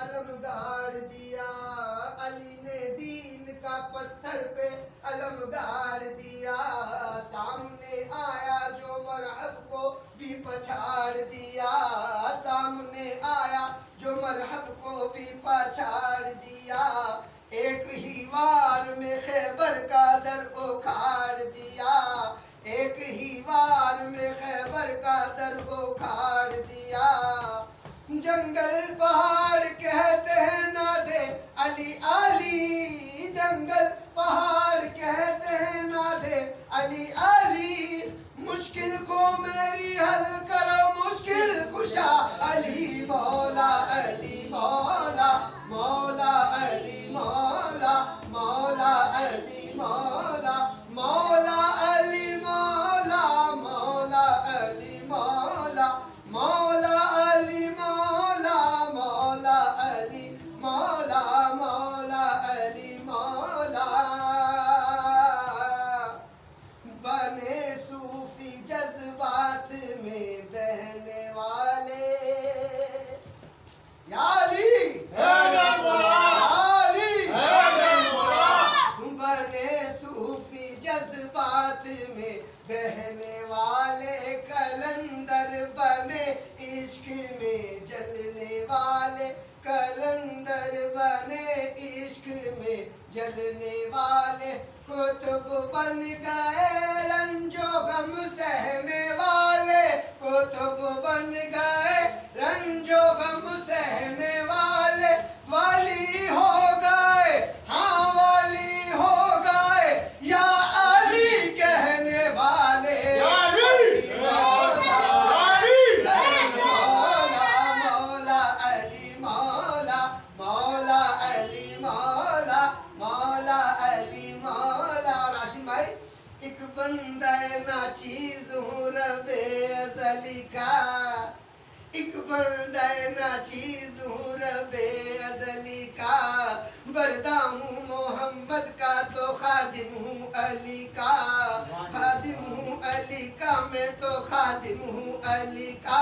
अलम गाड़ दिया, अली ने दीन का पत्थर पे अलम गाड़ दिया। सामने आया जो मरहब को भी पछाड़ दिया। सामने आया जो मरहब को भी पछाड़ दिया। एक ही वार में खैबर का दर उखाड़ दिया। एक ही वार में खैबर का दर उखाड़ दिया। जंगल पहाड़ में बहने वाले। यारी। मौला मौला बने सूफी जज्बात में बहने वाले कलंदर बने इश्क में जलने वाले कलंदर बने इश्क में जलने वाले। कुतुब बन गए रंजो गम सहने कुतुब बन गए रंजो गम सहने वाले वाली अजली का एक ना चीज़ हूँ रबे अजली का बरदा हूँ मोहम्मद का तो खादिम हूँ अली का खादिम हूँ अली का मैं तो खादिम हूँ अली का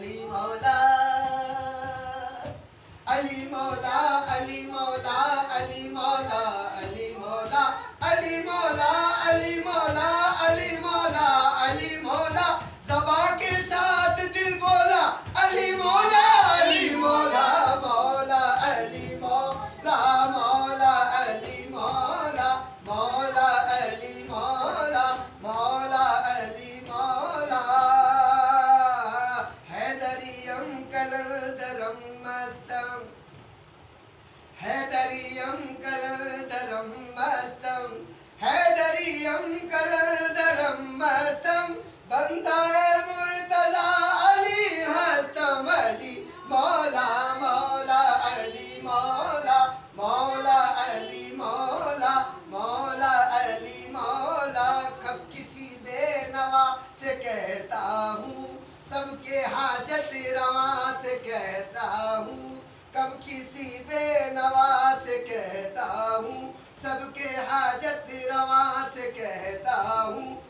अली मौला मौला मौला अली, मौला मौला अली, मौला मौला अली, मौला। कब किसी बेनवा से कहता हूँ, सबके हाजत रवा से कहता हूँ। कब किसी बेनवा से कहता हूँ सबके हाजत रवा से कहता हूँ